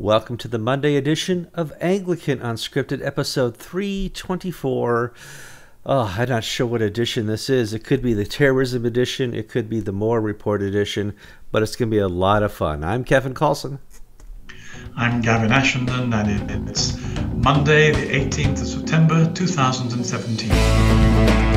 Welcome to the Monday edition of Anglican Unscripted, episode 324. Oh, I'm not sure what edition this is. It could be the terrorism edition, it could be the Moore Report edition, but it's going to be a lot of fun. I'm Kevin Kallsen. I'm Gavin Ashenden, and it's Monday, the 18th of September, 2017.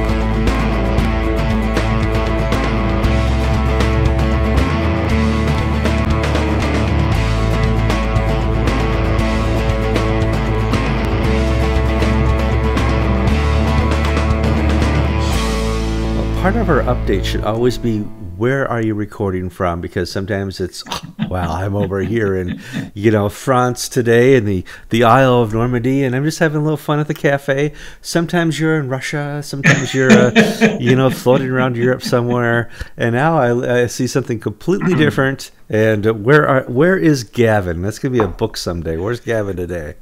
Part of our update should always be where are you recording from? Because sometimes it's well i'm over here in you know france today in the the isle of normandy and i'm just having a little fun at the cafe. Sometimes you're in russia sometimes you're uh, you know floating around europe somewhere and now I, I see something completely different and where are where is gavin? That's going to be a book someday. Where's gavin today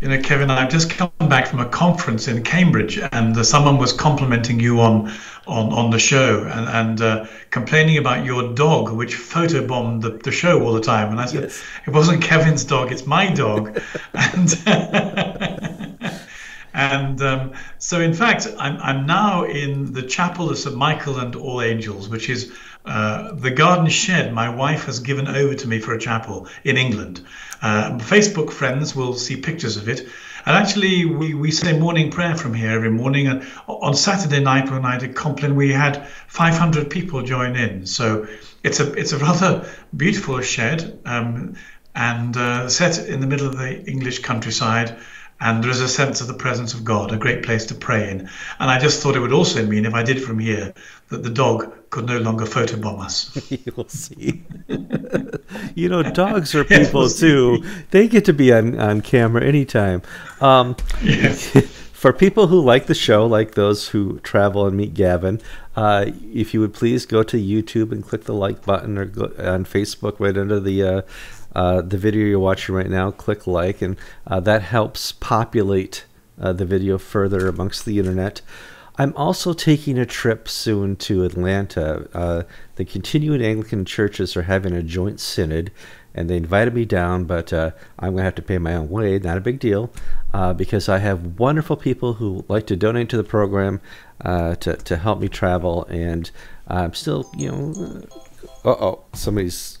you know, Kevin, I've just come back from a conference in Cambridge, and uh, someone was complimenting you on on, on the show and, and uh, complaining about your dog, which photobombed the, the show all the time. And I said, yes. it wasn't Kevin's dog, it's my dog. and and um, so, in fact, I'm, I'm now in the chapel of St. Michael and All Angels, which is uh, the garden shed my wife has given over to me for a chapel in England. Uh, Facebook friends will see pictures of it. And actually, we, we say morning prayer from here every morning. And on Saturday night, when I did Compline, we had 500 people join in. So it's a it's a rather beautiful shed um, and uh, set in the middle of the English countryside and there is a sense of the presence of God, a great place to pray in. And I just thought it would also mean, if I did from here, that the dog could no longer photobomb us. You'll see. you know, dogs are people we'll too. They get to be on, on camera anytime. Um, yes. For people who like the show, like those who travel and meet Gavin, uh, if you would please go to YouTube and click the like button or go on Facebook right under the uh, uh, the video you're watching right now, click like, and uh, that helps populate uh, the video further amongst the internet. I'm also taking a trip soon to Atlanta. Uh, the continuing Anglican churches are having a joint synod, and they invited me down, but uh, I'm going to have to pay my own way. Not a big deal, because I have wonderful people who like to donate to the program to, to help me travel, and I'm still, you know, uh oh, somebody's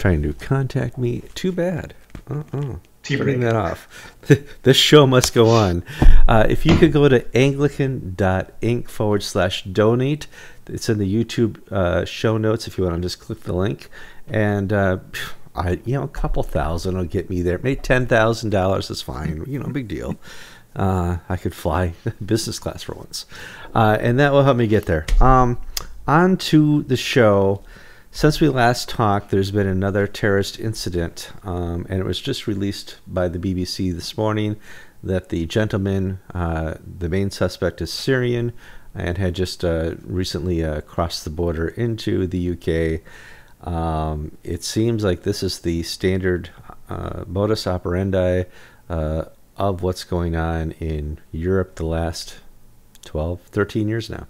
trying to contact me. Too bad. Uh-uh. Turning that off. this show must go on. Uh, if you could go to anglican.ink forward slash donate, it's in the YouTube uh, show notes if you want to just click the link. And, uh, I, you know, a couple thousand will get me there. Maybe $10,000 is fine. You know, big deal. Uh, I could fly business class for once. Uh, and that will help me get there. Um, on to the show. Since we last talked, there's been another terrorist incident, um, and it was just released by the BBC this morning that the gentleman, uh, the main suspect, is Syrian and had just uh, recently uh, crossed the border into the UK. Um, it seems like this is the standard uh, modus operandi uh, of what's going on in Europe the last 12, 13 years now.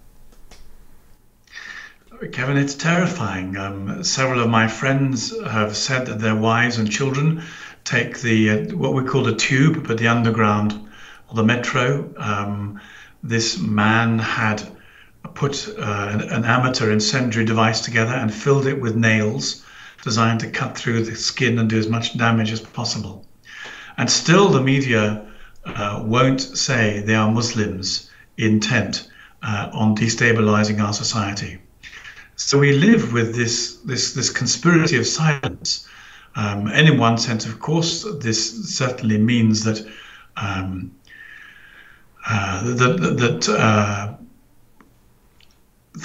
Kevin, it's terrifying. Um, several of my friends have said that their wives and children take the uh, what we call the tube, but the underground or the metro. Um, this man had put uh, an, amateur incendiary device together and filled it with nails designed to cut through the skin and do as much damage as possible. And still, the media uh, won't say they are Muslims intent uh, on destabilizing our society. So we live with this this this conspiracy of silence. Um, and in one sense, of course, this certainly means that um, uh, that, that uh,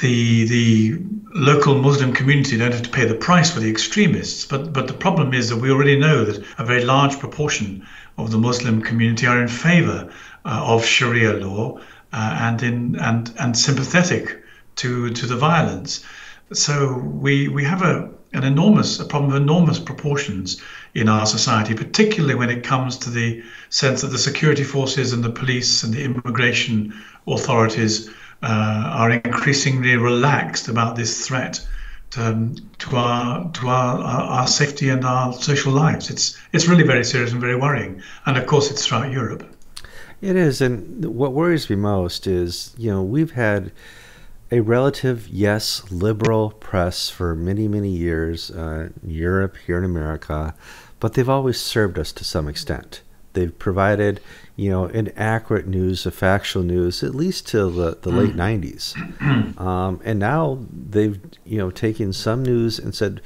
the the local Muslim community don't have to pay the price for the extremists. But but the problem is that we already know that a very large proportion of the Muslim community are in favour uh, of Sharia law uh, and in and and sympathetic to to the violence. So we we have a an enormous a problem of enormous proportions in our society, particularly when it comes to the sense that the security forces and the police and the immigration authorities uh, are increasingly relaxed about this threat um, to our to our, our safety and our social lives. It's it's really very serious and very worrying. And of course, it's throughout Europe. It is, and what worries me most is you know we've had a relative, yes, liberal press for many, many years, uh, Europe, here in America, but they've always served us to some extent. They've provided, you know, inaccurate news, a factual news, at least till the, the late 90s. Mm. Um, and now they've, you know, taken some news and said,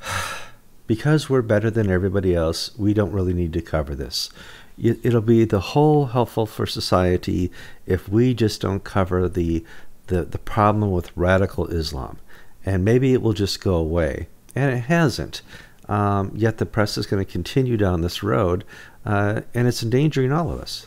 because we're better than everybody else, we don't really need to cover this. It'll be the whole helpful for society if we just don't cover the the, the problem with radical Islam. And maybe it will just go away. And it hasn't. Um, yet the press is going to continue down this road, uh, and it's endangering all of us.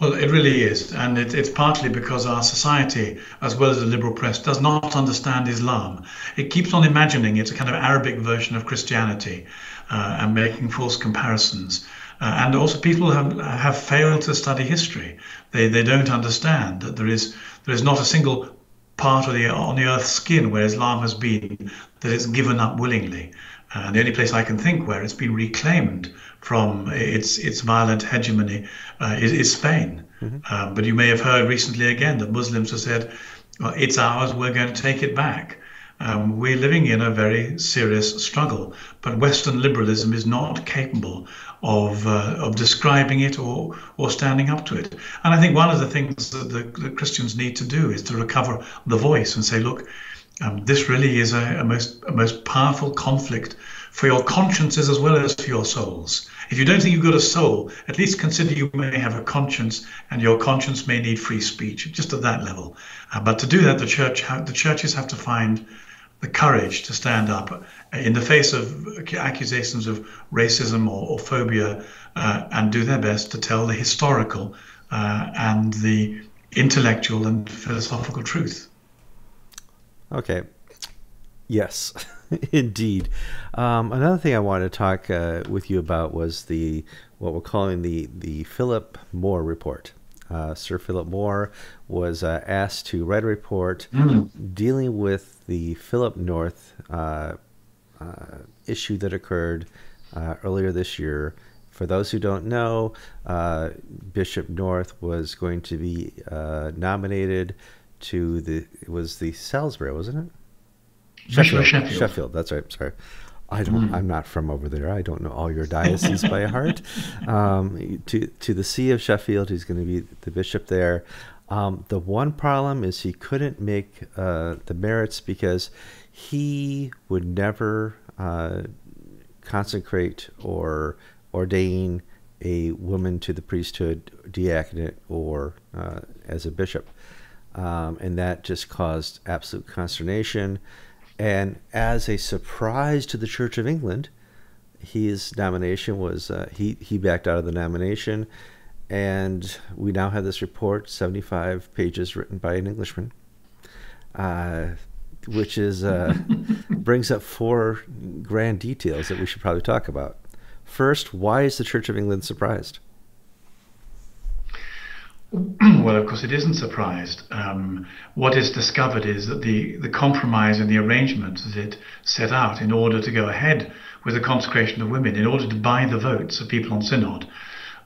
Well, it really is. And it, it's partly because our society, as well as the liberal press, does not understand Islam. It keeps on imagining it's a kind of Arabic version of Christianity uh, and making false comparisons. Uh, and also, people have, have failed to study history. They, they don't understand that there is there is not a single part of the on the earth's skin where Islam has been that it's given up willingly. And the only place I can think where it's been reclaimed from its its violent hegemony uh, is, is, Spain. Mm-hmm. Um, but you may have heard recently again that Muslims have said, well, "It's ours. We're going to take it back." Um, we're living in a very serious struggle, but Western liberalism is not capable of uh, of describing it or or standing up to it. And I think one of the things that the, the Christians need to do is to recover the voice and say, look, um, this really is a, a, most a most powerful conflict for your consciences as well as for your souls. If you don't think you've got a soul, at least consider you may have a conscience, and your conscience may need free speech, just at that level. Uh, but to do that, the church ha- the churches have to find the courage to stand up in the face of accusations of racism or, or phobia uh, and do their best to tell the historical uh, and the intellectual and philosophical truth. Okay. Yes, indeed. Um, another thing I wanted to talk uh, with you about was the what we're calling the the Philip Moore report. Uh, Sir Philip Moore was uh, asked to write a report mm. dealing with the Philip North uh, uh issue that occurred uh, earlier this year. For those who don't know, uh, Bishop North was going to be nominated to the it was the Salisbury, wasn't it? Sheffield. Sheffield. Sheffield. That's right. Sorry. I don't. Mm. I'm not from over there. I don't know all your dioceses by heart. Um, to to the See of Sheffield, he's going to be the bishop there. Um, the one problem is he couldn't make uh, the merits because he would never uh, consecrate or ordain a woman to the priesthood, diaconate, or uh, as a bishop. Um, and that just caused absolute consternation. And as a surprise to the Church of England, his nomination was uh, he he backed out of the nomination, and we now have this report, seventy five pages, written by an Englishman, uh, which is uh, brings up four grand details that we should probably talk about. First, why is the Church of England surprised? Well, of course, it isn't surprised. Um, what is discovered is that the, the compromise and the arrangement that it set out in order to go ahead with the consecration of women, in order to buy the votes of people on synod,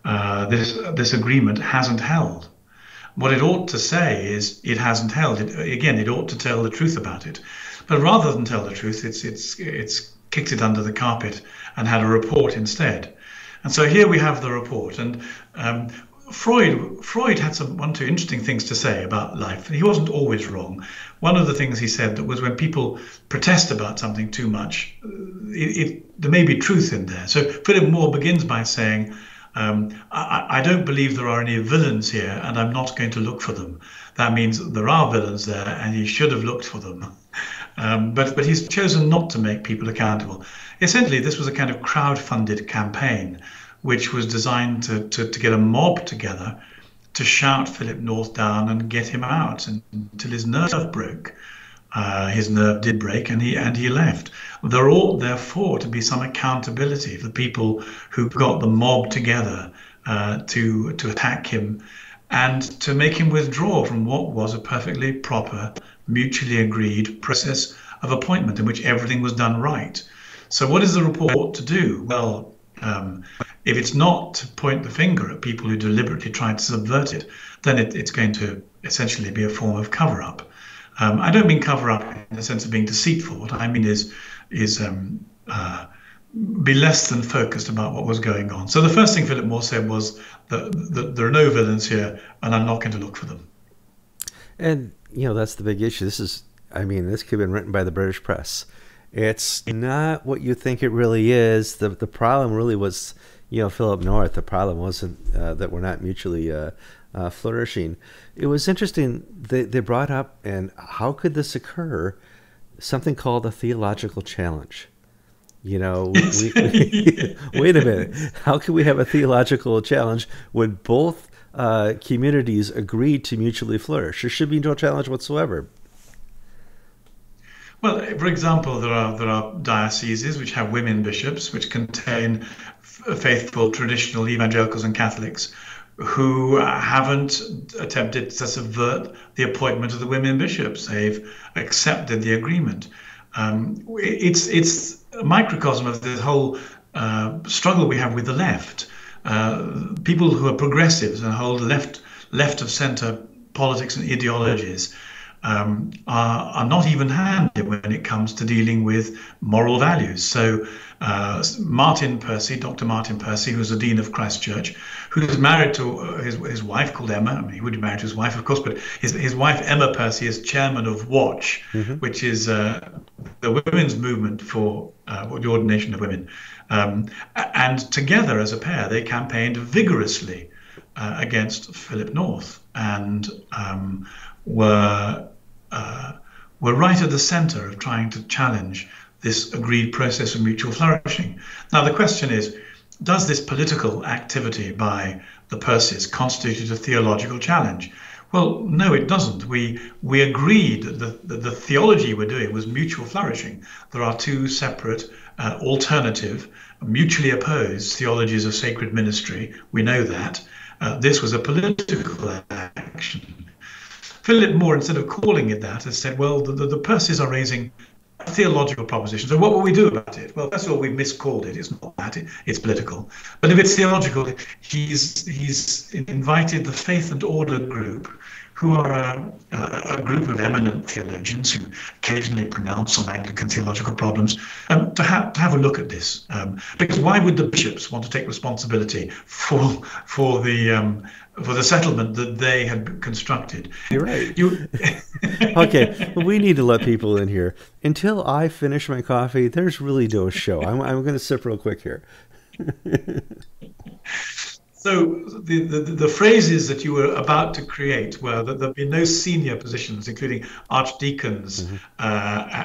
uh, this this agreement hasn't held. What it ought to say is it hasn't held. It, again, it ought to tell the truth about it, but rather than tell the truth, it's it's it's kicked it under the carpet and had a report instead. And so here we have the report, and um, Freud Freud had some one two interesting things to say about life. He wasn't always wrong. One of the things he said that was when people protest about something too much, uh, it, it, there may be truth in there. So Philip Moore begins by saying, um, I, I, don't believe there are any villains here, and I'm not going to look for them. That means there are villains there, and he should have looked for them. Um, but but he's chosen not to make people accountable. Essentially, this was a kind of crowd-funded campaign which was designed to, to, to get a mob together to shout Philip North down and get him out until his nerve broke. Uh, his nerve did break and he and he left. There ought therefore to be some accountability for the people who got the mob together uh, to to attack him and to make him withdraw from what was a perfectly proper mutually agreed process of appointment in which everything was done right. So, what is the report to do? Well, um, if it's not to point the finger at people who deliberately tried to subvert it, then it, it's going to essentially be a form of cover up. Um, I don't mean cover up in the sense of being deceitful. What I mean is is um, uh, be less than focused about what was going on. So the first thing Philip Moore said was that, that there are no villains here, and I'm not going to look for them. And you know that's the big issue. This is, I mean, this could have been written by the British press. It's not what you think it really is. The the problem really was, you know, Philip North. The problem wasn't uh, that we're not mutually uh, uh, flourishing. It was interesting. They they brought up and how could this occur? Something called a theological challenge. You know, we, we, wait a minute. How can we have a theological challenge when both uh, communities agree to mutually flourish? There should be no challenge whatsoever. Well, for example, there are there are dioceses which have women bishops, which contain faithful traditional evangelicals and Catholics who haven't attempted to subvert the appointment of the women bishops. They've accepted the agreement. Um, it's it's a microcosm of the whole uh, struggle we have with the left. Uh, people who are progressives and hold left left of centre politics and ideologies um, are, are not even handed when it comes to dealing with moral values. So, uh, Martyn Percy, Dr. Martyn Percy, who's the Dean of Christchurch, who's married to uh, his, his wife called Emma. I mean, he would be married to his wife, of course, but his, his wife, Emma Percy, is chairman of Watch, mm-hmm. which is uh, the women's movement for uh, the ordination of women. Um, and together as a pair, they campaigned vigorously uh, against Philip North and um, were were right at the center of trying to challenge this agreed process of mutual flourishing. Now, the question is does this political activity by the Percys constitute a theological challenge? Well, no, it doesn't. We we agreed that the, the, the theology we're doing was mutual flourishing. There are two separate, uh, alternative, mutually opposed theologies of sacred ministry. We know that. Uh, this was a political action. Philip Moore, instead of calling it that, has said, well, the, the, the are raising theological propositions. So what will we do about it? Well, first of all, we miscalled it. It's not that. It, it's political. But if it's theological, he's he's invited the Faith and Order group who are a, a, group of eminent theologians who occasionally pronounce on Anglican theological problems, um, to, ha- to have a look at this. Um, because why would the bishops want to take responsibility for for the um, for the settlement that they had constructed? You're right. You... okay, well, we need to let people in here. Until I finish my coffee, there's really no show. I'm, I'm going to sip real quick here. So the, the, the, phrases that you were about to create were that there'd be no senior positions, including archdeacons, mm-hmm. uh,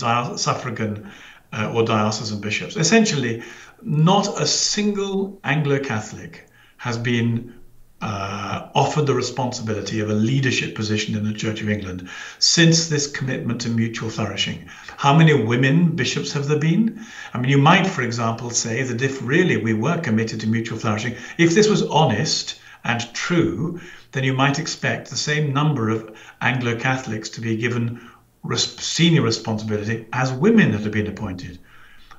uh, suffragan, uh, or diocesan bishops. Essentially, not a single Anglo-Catholic has been uh, offered the responsibility of a leadership position in the Church of England since this commitment to mutual flourishing. How many women bishops have there been? I mean, you might, for example, say that if really we were committed to mutual flourishing, if this was honest and true, then you might expect the same number of Anglo Catholics to be given senior responsibility as women that have been appointed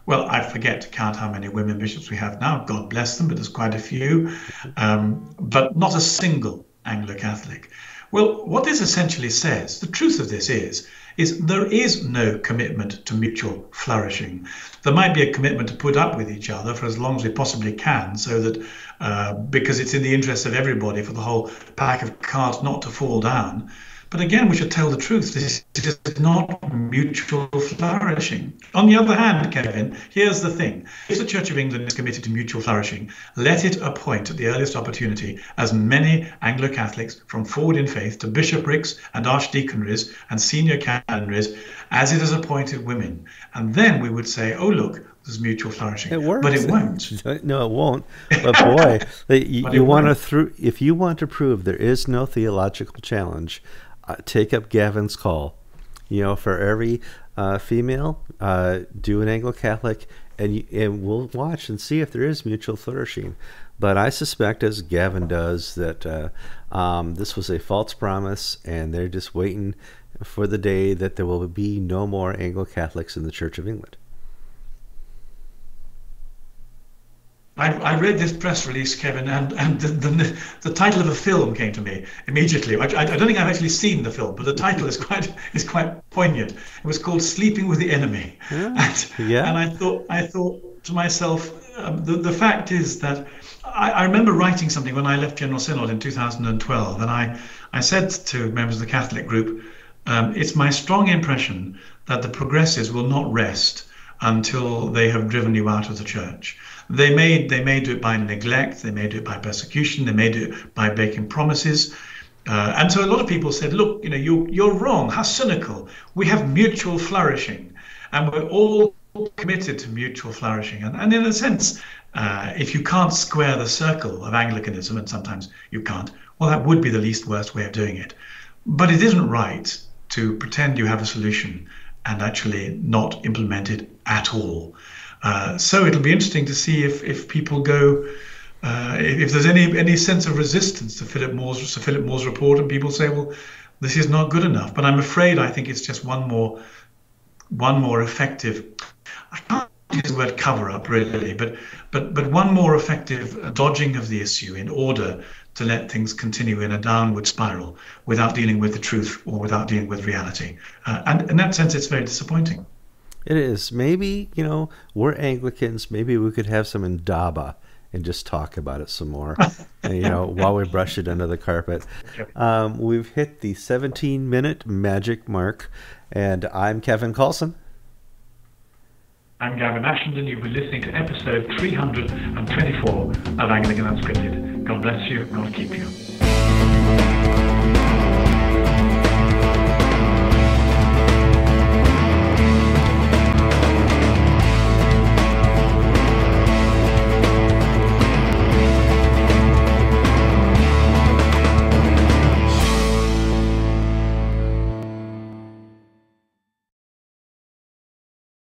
well, I forget to count how many women bishops we have now. God bless them, but there's quite a few, um, but not a single Anglo Catholic. Well, what this essentially says, the truth of this is, is there is no commitment to mutual flourishing. There might be a commitment to put up with each other for as long as we possibly can, so that uh, because it's in the interest of everybody for the whole pack of cards not to fall down. But again, we should tell the truth. This is not mutual flourishing. On the other hand, Kevin, here's the thing. If the Church of England is committed to mutual flourishing, let it appoint at the earliest opportunity as many Anglo Catholics from forward in faith to bishoprics and archdeaconries and senior canonries as it has appointed women. And then we would say, oh, look, there's mutual flourishing. It works. But it won't. no, it won't. But boy, you, you want to through if you want to prove there is no theological challenge, take up Gavin's call. You know, for every uh, female, uh, do an Anglo Catholic, and and we'll watch and see if there is mutual flourishing. But I suspect, as Gavin does, that uh, um, this was a false promise, and they're just waiting for the day that there will be no more Anglo Catholics in the Church of England? I, I, read this press release, Kevin, and, and the, the, the, title of a film came to me immediately. I, I, don't think I've actually seen the film, but the title is quite is quite poignant. It was called "Sleeping with the Enemy," yeah. And, yeah. and I thought I thought to myself, um, the the fact is that I, I remember writing something when I left General Synod in 2012, and I I said to members of the Catholic group, um, it's my strong impression that the progressives will not rest until they have driven you out of the church. They may they may do it by neglect, they may do it by persecution, they may do it by breaking promises. Uh, and so a lot of people said, look, you know, you you're wrong. How cynical. We have mutual flourishing, and we're all committed to mutual flourishing. And, and in a sense, uh, if you can't square the circle of Anglicanism, and sometimes you can't, well, that would be the least worst way of doing it. But it isn't right to pretend you have a solution and actually not implement it at all. Uh, so it'll be interesting to see if, if people go, uh, if, if, there's any any sense of resistance to Philip Moore's to Philip Moore's report, and people say, well, this is not good enough. But I'm afraid I think it's just one more one more effective. I can't use the word cover up really, but but but one more effective dodging of the issue in order to let things continue in a downward spiral without dealing with the truth or without dealing with reality. Uh, and in that sense, it's very disappointing. It is. Maybe, you know, we're Anglicans. Maybe we could have some Indaba and just talk about it some more, and, you know, while we brush it under the carpet. Um, we've hit the 17 minute magic mark, and I'm Kevin Kallsen. I'm Gavin Ashenden, you've been listening to episode 324 of Anglican Unscripted. God bless you. God keep you.